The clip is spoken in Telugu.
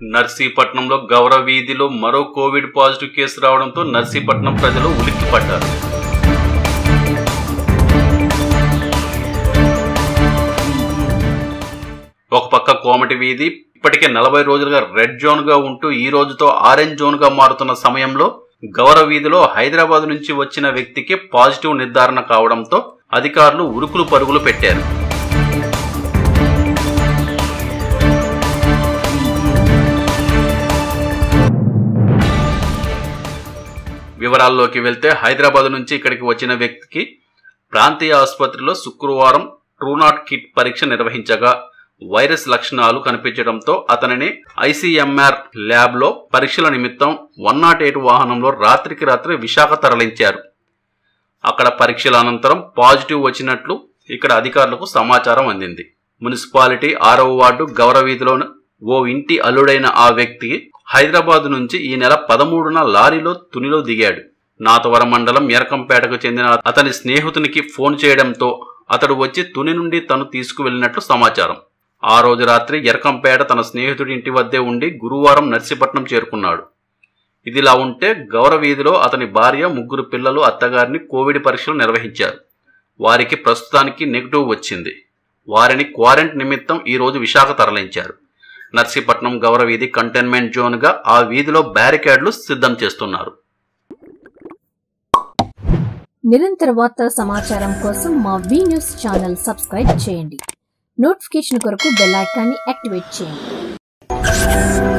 నర్సీపట్నంలో గౌరవ వీధిలో మరో కోవిడ్ పాజిటివ్ కేసు రావడంతో నర్సీపట్నం ప్రజలు ఉలిక్కిపడ్డారు. ఒక పక్క కోమటి వీధి ఇప్పటికే నలభై రోజులుగా రెడ్ జోన్గా ఉంటూ ఈ రోజుతో ఆరెంజ్ జోన్గా మారుతున్న సమయంలో గౌరవ వీధిలో హైదరాబాద్ నుంచి వచ్చిన వ్యక్తికి పాజిటివ్ నిర్ధారణ కావడంతో అధికారులు ఉరుకులు పరుగులు పెట్టారు. వివరాల్లోకి వెళ్తే హైదరాబాద్ నుంచి ఇక్కడికి వచ్చిన వ్యక్తికి ప్రాంతీయ ఆసుపత్రిలో శుక్రవారం ట్రూనాట్ కిట్ పరీక్ష నిర్వహించగా వైరస్ లక్షణాలు కనిపించడంతో అతనిని ఐసీఎంఆర్ ల్యాబ్లో పరీక్షల నిమిత్తం వన్ నాట్ ఎయిట్ వాహనంలో రాత్రికి రాత్రి విశాఖ తరలించారు. అక్కడ పరీక్షల అనంతరం పాజిటివ్ వచ్చినట్లు ఇక్కడ అధికారులకు సమాచారం అందింది. మున్సిపాలిటీ ఆరవ వార్డు గౌరవీధిలోనూ ఓ ఇంటి అల్లుడైన ఆ వ్యక్తి హైదరాబాద్ నుంచి ఈ నెల పదమూడున లారీలో తునిలో దిగాడు. నాతవరం మండలం ఎరకంపేటకు చెందిన అతని స్నేహితునికి ఫోన్ చేయడంతో అతడు వచ్చి తుని నుండి తను తీసుకువెళ్ళినట్లు సమాచారం. ఆ రోజు రాత్రి ఎరకంపేట తన స్నేహితుడి ఇంటి వద్దే ఉండి గురువారం నర్సీపట్నం చేరుకున్నాడు. ఇదిలా ఉంటే గౌరవీధిలో అతని భార్య ముగ్గురు పిల్లలు అత్తగారిని కోవిడ్ పరీక్షలు నిర్వహించారు. వారికి ప్రస్తుతానికి నెగిటివ్ వచ్చింది. వారిని క్వారంట్ నిమిత్తం ఈ రోజు విశాఖ తరలించారు. నర్సీపట్నం గౌరవ వీధి కంటైన్మెంట్ జోన్గా ఆ వీధిలో బ్యారికేడ్లు సిద్ధం చేస్తున్నారు. నిరంతర వార్తా సమాచారం కోసం మా వి న్యూస్ ఛానల్ సబ్స్క్రైబ్ చేయండి. నోటిఫికేషన్ కొరకు బెల్ ఐకాన్ని యాక్టివేట్ చేయండి.